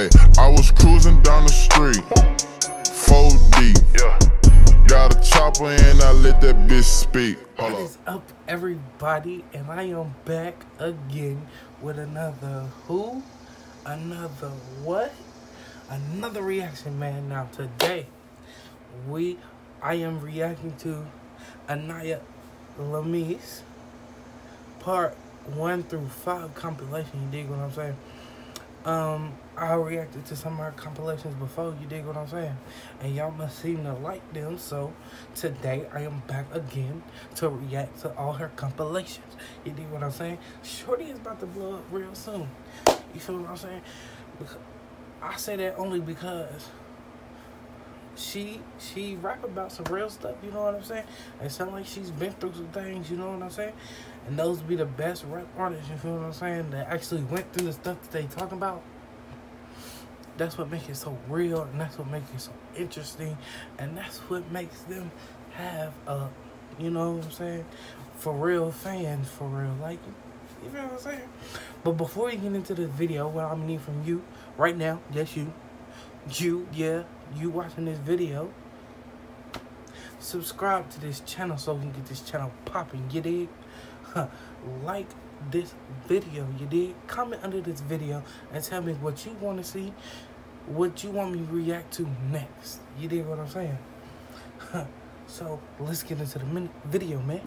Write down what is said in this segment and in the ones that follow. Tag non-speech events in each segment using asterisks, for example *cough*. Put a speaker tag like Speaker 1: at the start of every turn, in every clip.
Speaker 1: Hey, I was cruising down the street, 4D.
Speaker 2: Yeah.
Speaker 1: Got a chopper and I let that bitch speak. Hold
Speaker 3: What
Speaker 1: up.
Speaker 3: is up, everybody? And I am back again with another who? Another what? Another reaction, man. Now today, we, I am reacting to Inayah Lamis part one through five compilation. You dig what I'm saying? Um, I reacted to some of her compilations before, you dig what I'm saying? And y'all must seem to like them, so today I am back again to react to all her compilations. You dig what I'm saying? Shorty is about to blow up real soon. You feel what I'm saying? I say that only because she she rap about some real stuff, you know what I'm saying? It sound like she's been through some things, you know what I'm saying? And those be the best rap artists, you feel what I'm saying, that actually went through the stuff that they talking about. That's what makes it so real and that's what makes it so interesting and that's what makes them have a you know what I'm saying? For real fans, for real like you feel what I'm saying? But before we get into the video, what I'm need from you right now, yes you, you, yeah, you watching this video, subscribe to this channel so we can get this channel popping, you dig? like this video, you dig? Comment under this video and tell me what you want to see, what you want me to react to next. You dig what I'm saying? so let's get into the video, man.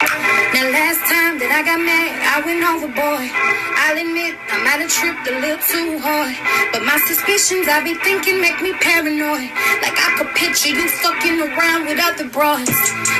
Speaker 4: Last time that I got mad, I went overboard. I'll admit I might have tripped a little too hard. But my suspicions I be thinking make me paranoid. Like I could picture you fucking around with other bras.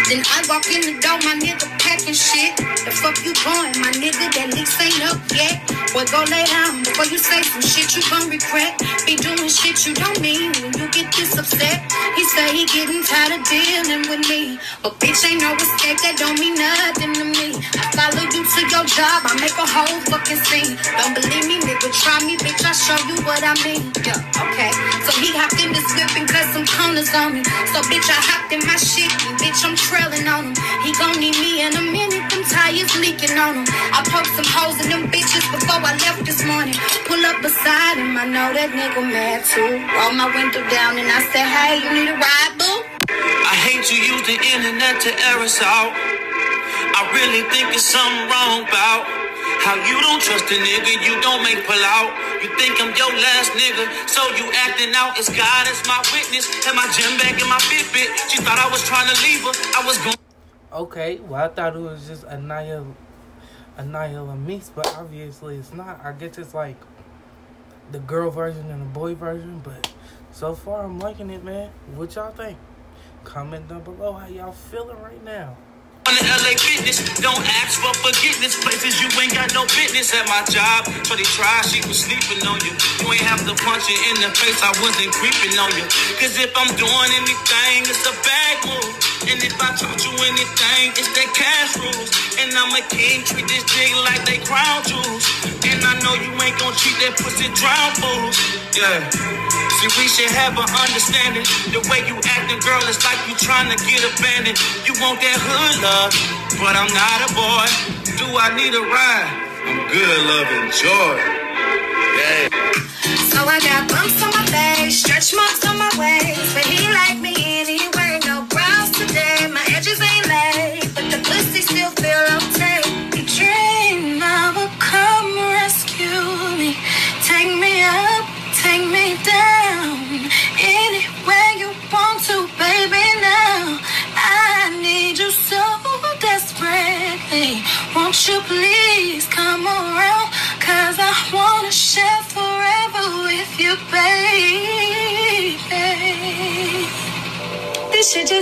Speaker 4: Then I walk in the door, my nigga packing shit. The fuck you going, my nigga? That leaks ain't up yet. Boy, go lay down before you say some shit you gon' regret. Be doing shit you don't mean when you get this upset. He say he getting tired of dealing with me. But bitch ain't no escape, that don't mean nothing to me. I follow you to your job, I make a whole fucking scene. Don't believe me, nigga, try me, bitch, I'll show you what I mean. Yeah, okay. So he hopped in this whip and cut some corners on me. So bitch, I hopped in my shit and bitch, I'm trailing on him. He gon' need me in a minute, them tires leaking on him. I poked some holes in them bitches before I left this morning. Pull up beside him, I know that nigga mad too. Roll my window down and I said, hey, you need a ride, boo?
Speaker 5: I hate to use the internet to out. I really think it's something wrong about how you don't trust a nigga, you don't make pull out. You think I'm your last nigga, so you acting out as God as my witness. Had my gym bag in my Fitbit. She thought I was trying to leave her. I was going.
Speaker 3: Okay, well I thought it was just Inayah Inayah Lamis, but obviously it's not. I guess it's like the girl version and the boy version, but so far I'm liking it, man. What y'all think? Comment down below how y'all feeling right now.
Speaker 5: On the LA fitness, don't ask for forgiveness. Places you ain't got no business at my job. So they tried, she was sleeping on you. You ain't have to punch her in the face, I wasn't creeping on you. Cause if I'm doing anything, it's a bad move. And if I taught you anything, it's that cash rules. And I'm a king, treat this dick like they crown jewels. And I know you ain't gonna treat that pussy drown fools. Yeah. See, we should have an understanding. The way you acting, girl, it's like you trying to get abandoned. You want that hood love, but I'm not a boy. Do I need a ride? I'm good, love, joy.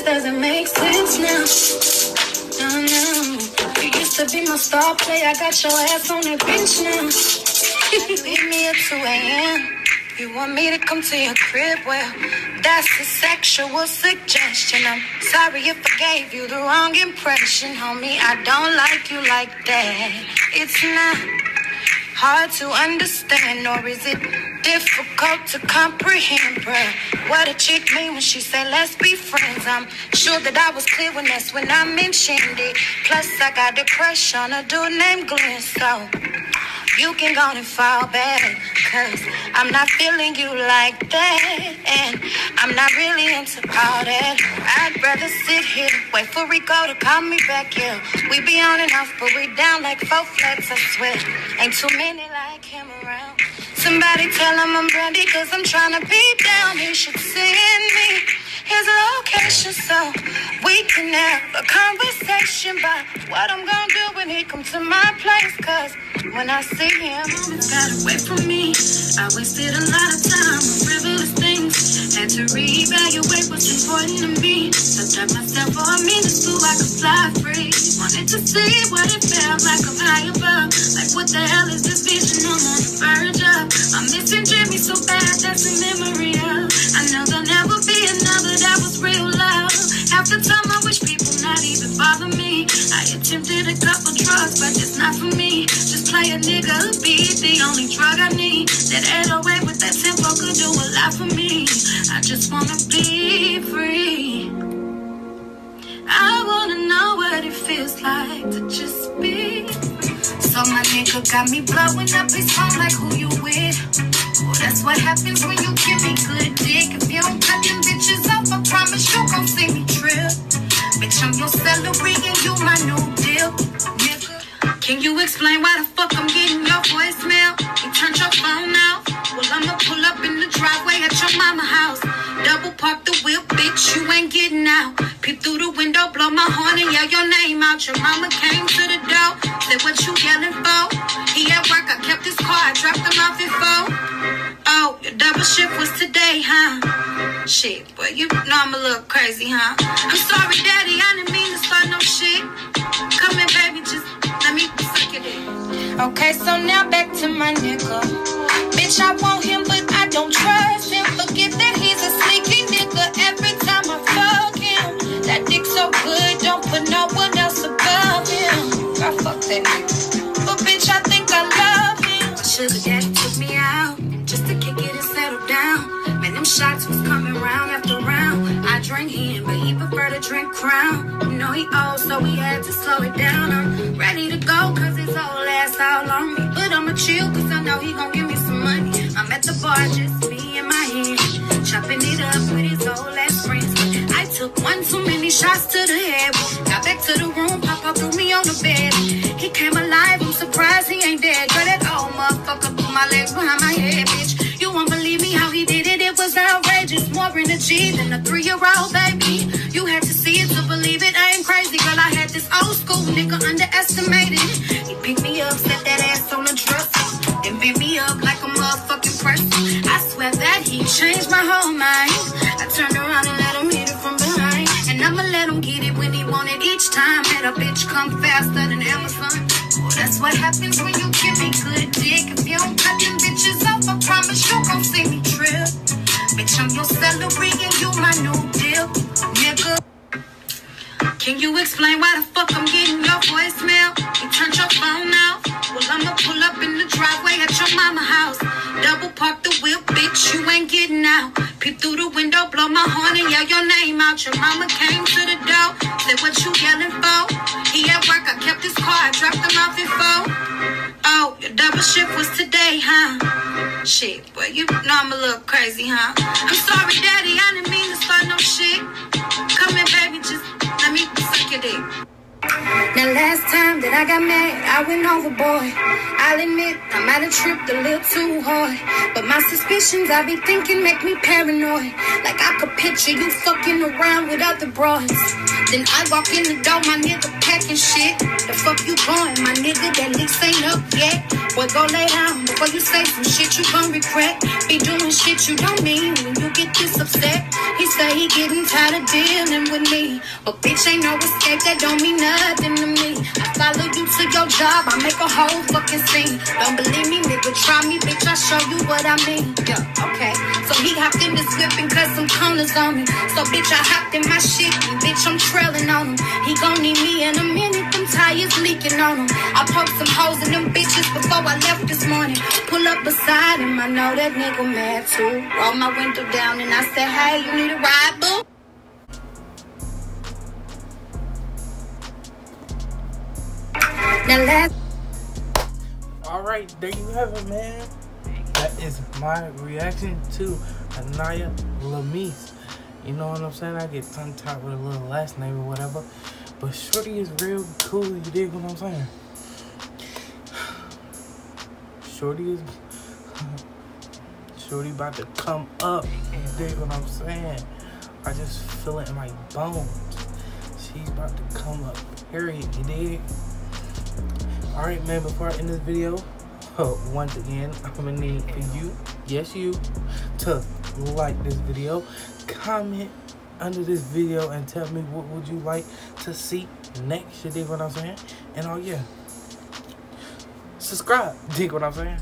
Speaker 4: Doesn't make sense now. No, no. You used to be my star player. I got your ass on that bench now. *laughs* Leave me at 2 a.m. You want me to come to your crib? Well, that's a sexual suggestion. I'm sorry if I gave you the wrong impression, homie. I don't like you like that. It's not hard to understand, or is it difficult to comprehend, bruh? What a chick mean when she said, let's be friends. I'm sure that I was clear when that's when I mentioned it. Plus, I got a crush on a dude named Glenn, so You can go and fall back. Cause I'm not feeling you like that. And I'm not really into all that. I'd rather sit here, wait for Rico to call me back. Yeah, we be on and off, but we down like four flats, I swear. Ain't too many like him around. Somebody tell him I'm brandy, cause I'm trying to be down. He should send me his location so we can have a conversation about what I'm gonna do he to my place. Cause when I see him, it's got away from me. I wasted a lot of time on frivolous things. Had to reevaluate what's important to me. Subtract myself for a minute so I could fly free. Wanted to see what it felt like I'm high above. Like what the hell is this vision I'm on the verge of? I'm missing not for me. Just play a nigga, be the only drug I need. That 808 with that tempo could do a lot for me. I just wanna be free. I wanna know what it feels like to just be. So my nigga got me blowing up his phone like who you with. Well, that's what happens when you give me good dick. If you don't cut them bitches off, I promise you gon' see me trip. Bitch, I'm your celery and you my new deal. Can you explain why the fuck I'm getting your voicemail? You turned your phone out. Well, I'ma pull up in the driveway at your mama house. Double park the wheel, bitch, you ain't getting out. Peep through the window, blow my horn and yell your name out. Your mama came to the door, said what you yelling for? He at work, I kept his car, I dropped him off at four. Oh, your double shift was today, huh? Shit, boy, you know I'm a little crazy, huh? I'm sorry, daddy, I didn't mean to start no shit. Come in, baby, just Okay, so now back to my nigga. Bitch, I want him, but I don't trust him. Forget that he's a sneaky nigga. Every time I fuck him, that dick so good, don't put no one else above him. I fuck that nigga. But bitch, I think I love him. My sugar daddy took me out just to kick it and settle down. Man, them shots was coming round after round. I drank him, but he preferred to drink crown. You know he old, so we had to slow it down. I'm ready to go, cause whole ass all on me. But I'ma chill, cause I know he gon' give me some money. I'm at the bar, just me and my hand. Chopping it up with his old ass friends. I took one too many shots to the head. Got back to the room, Papa threw me on the bed. He came alive, I'm surprised he ain't dead. Girl, that old motherfucker put my legs behind my head, bitch. You won't believe me how he did it, it was outrageous. More energy than a three year old baby. You had to see it believe it. I ain't crazy, girl. I had this old school nigga underestimated. He picked me up, set that ass on the dresser, and bent me up like a motherfucking press. I swear that he changed my whole mind. I turned around and let him hit it from behind. And I'ma let him get it when he wanted each time. Had a bitch come faster than Amazon. That's what happens when you give me good dick. If you don't cut them bitches off, I promise you gon' see me trip. Bitch, I'm your celery and you my new deal, nigga. Can you explain why the fuck I'm getting your voicemail? You turned your phone out. Well, I'ma pull up in the driveway at your mama house. Double park the wheel, bitch, you ain't getting out. Peep through the window, blow my horn and yell your name out. Your mama came to the door, said what you yelling for? He at work, I kept his car, I dropped him off at four. Oh, your double shift was today, huh? Shit, boy, you know I'm a little crazy, huh? I'm sorry, daddy, that I got mad, I went overboard. I'll admit I might have tripped a little too hard. But my suspicions I be thinking make me paranoid. Like I could picture you fucking around with other broads. Then I walk in the door, my nigga packing shit. The fuck you going, my nigga? That leaks ain't up yet. Boy, go lay down before you say some shit you gon' regret. Be doing shit you don't mean when you get this upset. He say he getting tired of dealing with me. But bitch ain't no escape, that don't mean nothing to me. I follow you to your job, I make a whole fucking scene. Don't believe me, nigga, try show you what I mean. Yeah, okay. So he hopped in this whip and cut some corners on me. So bitch, I hopped in my shit, bitch, I'm trailing on him. He gon' need me in a minute, them tires leaking on him. I poked some holes in them bitches before I left this morning. Pull up beside him, I know that nigga mad too. Roll my window down and I said, hey, you need a ride, boo? Now last
Speaker 3: All right, there you have it, man. That is my reaction to Inayah Lamis. You know what I'm saying? I get tongue tied with a little last name or whatever. But Shorty is real cool, you dig what I'm saying? *sighs* Shorty is *laughs* Shorty about to come up, you dig what I'm saying? I just feel it in my bones. She's about to come up, period, you dig? Alright man, before I end this video, once again, I'm gonna need for you, yes you, to like this video, comment under this video and tell me what would you like to see next, you dig what I'm saying? And oh yeah, subscribe, *laughs* dig what I'm saying?